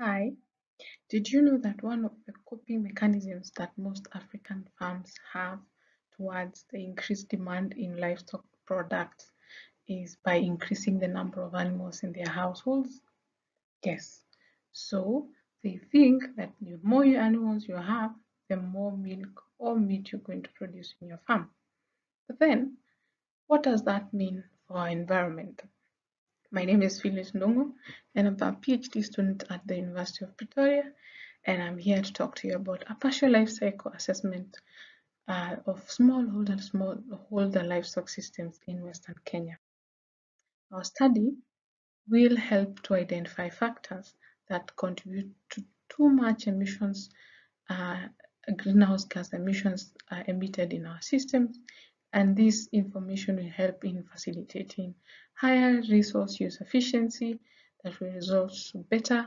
Hi, did you know that one of the coping mechanisms that most African farms have towards the increased demand in livestock products is by increasing the number of animals in their households? Yes, so they think that the more animals you have, the more milk or meat you're going to produce in your farm. But then, what does that mean for our environment? My name is Phyllis Ndung'u, and I'm a PhD student at the University of Pretoria, and I'm here to talk to you about a partial life cycle assessment uh, of smallholder smallholder livestock systems in Western Kenya. Our study will help to identify factors that contribute to too much emissions, uh, greenhouse gas emissions uh, emitted in our systems and this information will help in facilitating higher resource use efficiency that will result to better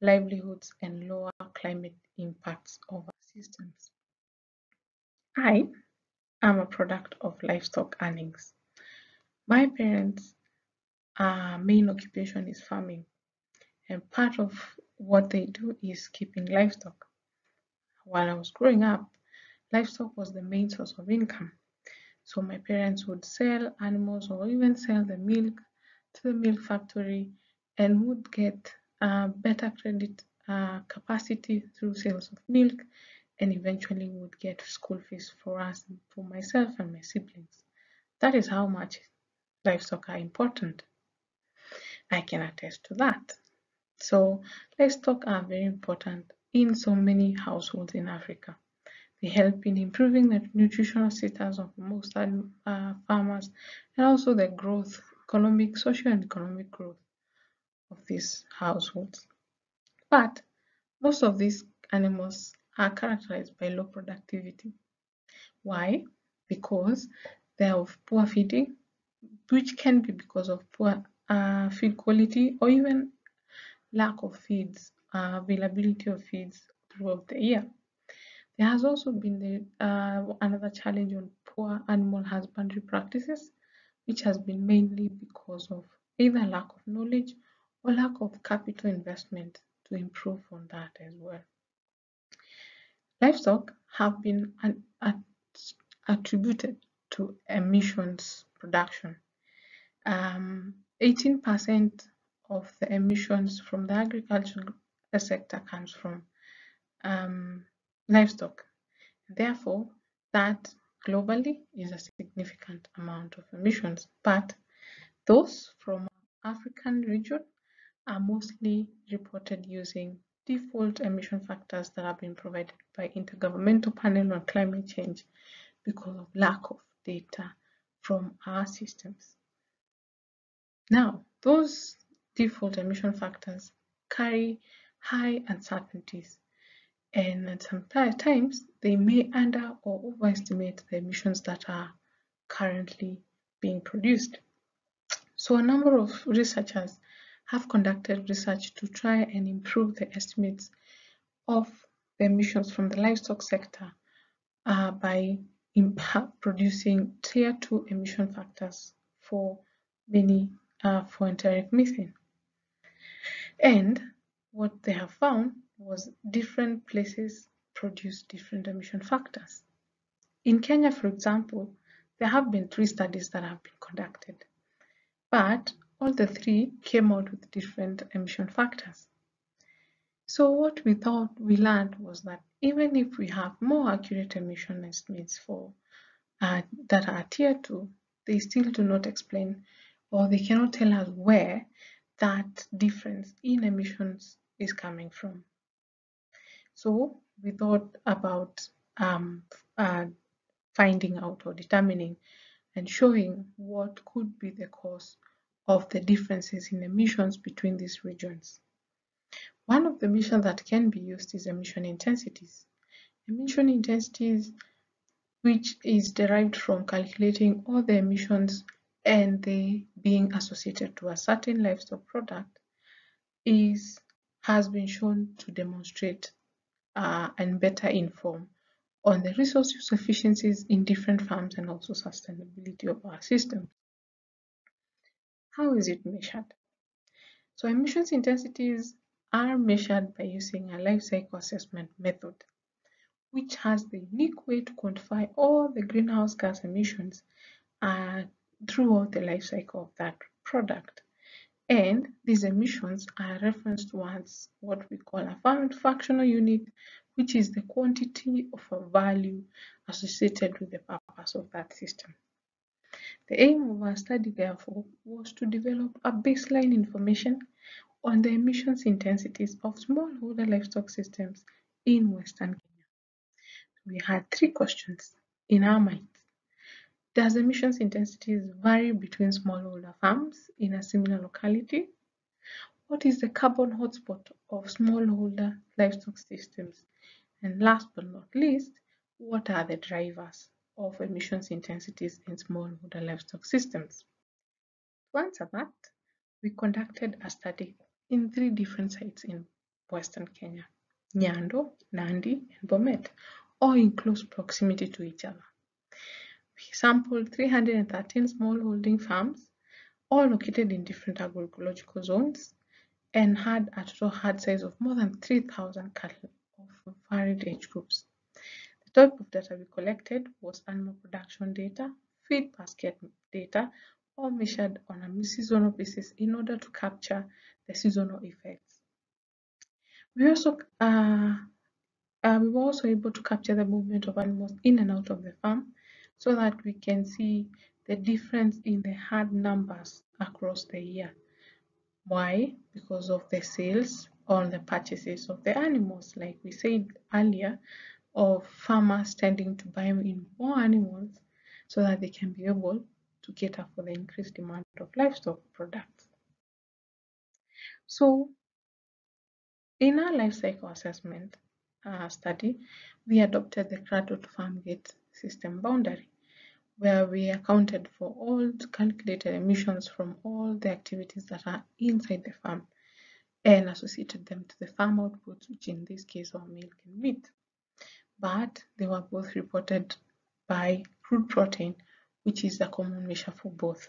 livelihoods and lower climate impacts of our systems. I am a product of livestock earnings. My parents' uh, main occupation is farming, and part of what they do is keeping livestock. While I was growing up, livestock was the main source of income. So my parents would sell animals or even sell the milk to the milk factory and would get uh, better credit uh, capacity through sales of milk and eventually would get school fees for us, for myself and my siblings. That is how much livestock are important. I can attest to that. So livestock are very important in so many households in Africa. They help in improving the nutritional status of most uh, farmers and also the growth, economic, social and economic growth of these households. But most of these animals are characterized by low productivity. Why? Because they are of poor feeding, which can be because of poor uh, feed quality or even lack of feeds, uh, availability of feeds throughout the year. There has also been the, uh, another challenge on poor animal husbandry practices, which has been mainly because of either lack of knowledge or lack of capital investment to improve on that as well. Livestock have been attributed to emissions production. 18% um, of the emissions from the agricultural sector comes from um, livestock. Therefore, that globally is a significant amount of emissions, but those from African region are mostly reported using default emission factors that have been provided by Intergovernmental Panel on Climate Change because of lack of data from our systems. Now, those default emission factors carry high uncertainties and at some times they may under or overestimate the emissions that are currently being produced. So a number of researchers have conducted research to try and improve the estimates of the emissions from the livestock sector uh, by producing tier 2 emission factors for many uh, for enteric methane. And what they have found was different places produce different emission factors. In Kenya, for example, there have been three studies that have been conducted, but all the three came out with different emission factors. So what we thought we learned was that even if we have more accurate emission estimates for uh, that are tier 2, they still do not explain or they cannot tell us where that difference in emissions is coming from. So we thought about um, uh, finding out or determining and showing what could be the cause of the differences in emissions between these regions. One of the measures that can be used is emission intensities. Emission intensities, which is derived from calculating all the emissions and they being associated to a certain livestock product, is has been shown to demonstrate uh, and better inform on the resource use efficiencies in different farms and also sustainability of our system. How is it measured? So emissions intensities are measured by using a life cycle assessment method, which has the unique way to quantify all the greenhouse gas emissions uh, throughout the life cycle of that product. And these emissions are referenced towards what we call a functional unit, which is the quantity of a value associated with the purpose of that system. The aim of our study, therefore, was to develop a baseline information on the emissions intensities of smallholder livestock systems in Western Kenya. We had three questions in our minds. Does emissions intensities vary between smallholder farms in a similar locality? What is the carbon hotspot of smallholder livestock systems? And last but not least, what are the drivers of emissions intensities in smallholder livestock systems? To answer that, we conducted a study in three different sites in Western Kenya, Nyando, Nandi, and Bomet, all in close proximity to each other. Sampled 313 smallholding farms, all located in different agroecological zones, and had a total herd size of more than 3,000 cattle of varied age groups. The type of data we collected was animal production data, feed basket data, all measured on a seasonal basis in order to capture the seasonal effects. We also uh, uh, we were also able to capture the movement of animals in and out of the farm so that we can see the difference in the herd numbers across the year. Why? Because of the sales or the purchases of the animals, like we said earlier, of farmers tending to buy in more animals so that they can be able to cater for the increased demand of livestock products. So in our life cycle assessment uh, study, we adopted the cradle to farm gate system boundary, where we accounted for all the calculated emissions from all the activities that are inside the farm and associated them to the farm outputs, which in this case are milk and meat. But they were both reported by crude protein, which is a common measure for both.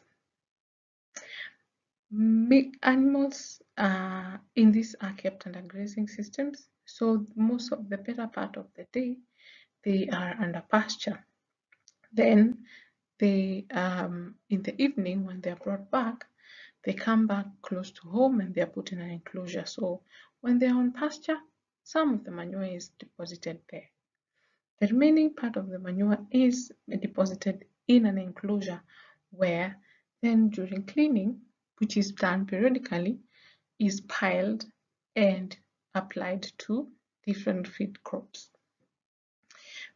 Animals uh, in this are kept under grazing systems, so most of the better part of the day they are under pasture. Then they, um, in the evening when they are brought back, they come back close to home and they are put in an enclosure. So when they are on pasture, some of the manure is deposited there. The remaining part of the manure is deposited in an enclosure where then during cleaning which is done periodically, is piled and applied to different feed crops.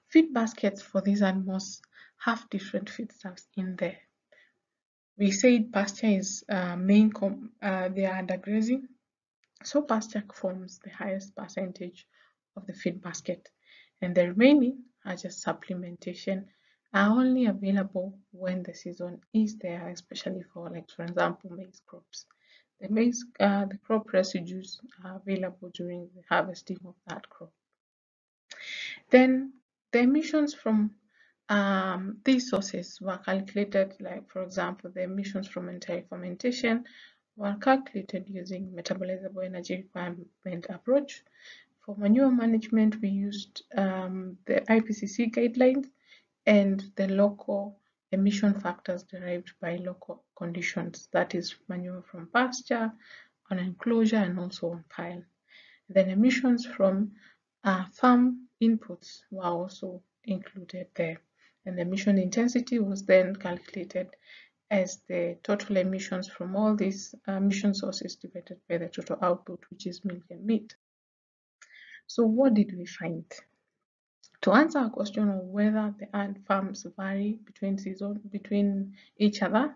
Feed baskets for these animals have different feedstuffs in there. We said pasture is uh, main, uh, they are undergrazing, so pasture forms the highest percentage of the feed basket, and the remaining are just supplementation are only available when the season is there, especially for like, for example, maize crops. The maize, uh, the crop residues are available during the harvesting of that crop. Then the emissions from um, these sources were calculated, like for example, the emissions from enteric fermentation were calculated using metabolizable energy requirement approach. For manure management, we used um, the IPCC guidelines and the local emission factors derived by local conditions, that is manure from pasture, on enclosure, and also on pile. Then emissions from uh, farm inputs were also included there. And emission intensity was then calculated as the total emissions from all these uh, emission sources divided by the total output, which is milk and meat. So what did we find? To answer a question of whether the ant farms vary between season between each other,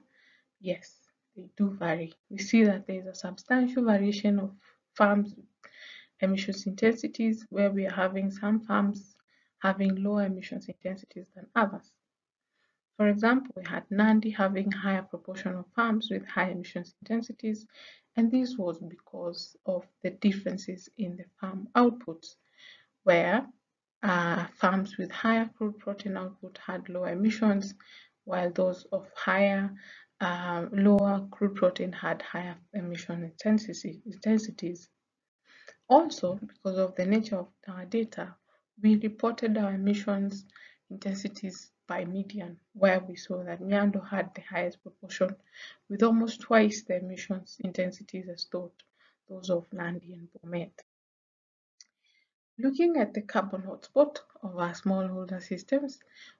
yes, they do vary. We see that there is a substantial variation of farms emissions intensities where we are having some farms having lower emissions intensities than others. For example, we had Nandi having higher proportion of farms with high emissions intensities, and this was because of the differences in the farm outputs, where uh, farms with higher crude protein output had lower emissions, while those of higher uh, lower crude protein had higher emission intensity, intensities. Also, because of the nature of our data, we reported our emissions intensities by median, where we saw that Nyando had the highest proportion with almost twice the emissions intensities as those of Nandi and Bomet. Looking at the carbon hotspot of our smallholder systems,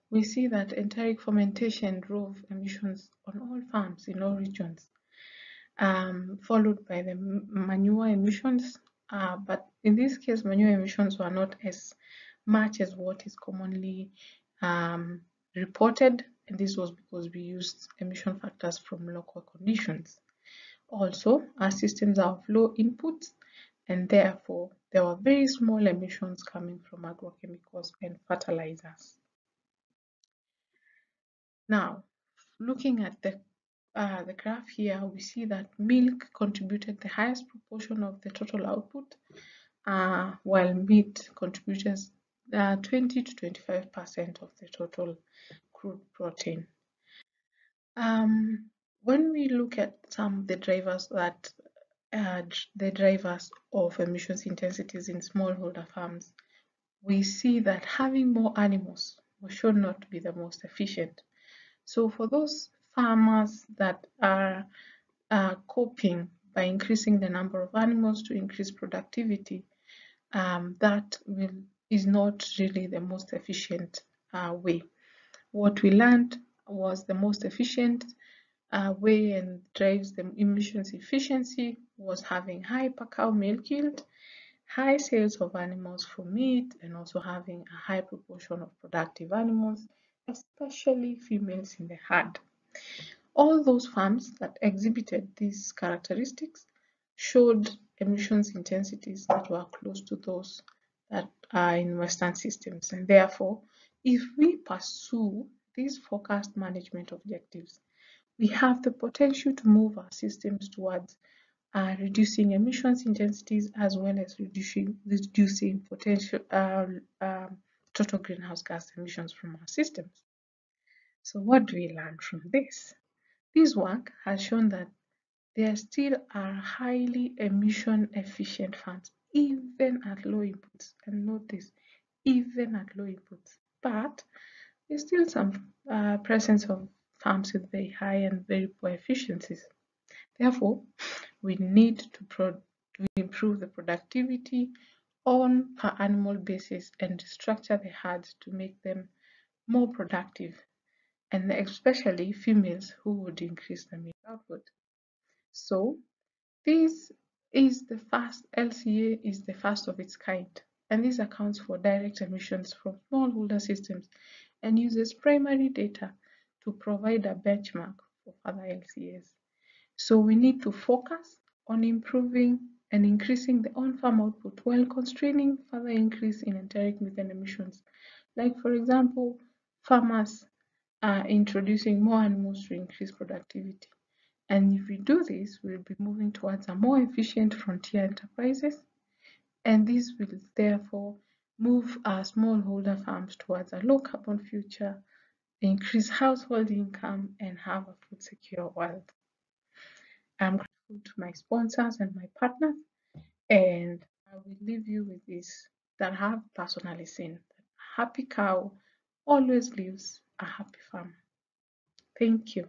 we see that enteric fermentation drove emissions on all farms in all regions, um, followed by the manure emissions. Uh, but in this case, manure emissions were not as much as what is commonly um, reported, and this was because we used emission factors from local conditions. Also, our systems are of low inputs, and therefore there were very small emissions coming from agrochemicals and fertilizers. Now, looking at the uh, the graph here, we see that milk contributed the highest proportion of the total output, uh, while meat contributed uh, 20 to 25 percent of the total crude protein. Um, when we look at some of the drivers that uh, the drivers of emissions intensities in smallholder farms, we see that having more animals shown not be the most efficient. So for those farmers that are uh, coping by increasing the number of animals to increase productivity, um, that will, is not really the most efficient uh, way. What we learned was the most efficient uh, way and drives the emissions efficiency was having high per cow milk yield, high sales of animals for meat, and also having a high proportion of productive animals, especially females in the herd. All those farms that exhibited these characteristics showed emissions intensities that were close to those that are in Western systems. And therefore, if we pursue these forecast management objectives, we have the potential to move our systems towards uh, reducing emissions intensities as well as reducing, reducing potential uh, um, total greenhouse gas emissions from our systems. So what do we learn from this? This work has shown that there still are highly emission efficient farms even at low inputs and notice even at low inputs but there's still some uh, presence of farms with very high and very poor efficiencies. Therefore, we need to, improve the productivity on per animal basis and structure the herds to make them more productive and especially females who would increase the milk output. So this is the first LCA is the first of its kind and this accounts for direct emissions from smallholder systems and uses primary data to provide a benchmark for other LCAs. So we need to focus on improving and increasing the on-farm output while constraining further increase in enteric methane emissions. Like for example, farmers are introducing more animals to increase productivity. And if we do this, we'll be moving towards a more efficient frontier enterprises. And this will therefore move our smallholder farms towards a low carbon future, increase household income, and have a food secure world. I'm grateful to my sponsors and my partners, and I will leave you with this that I have personally seen. A happy cow always leaves a happy farm. Thank you.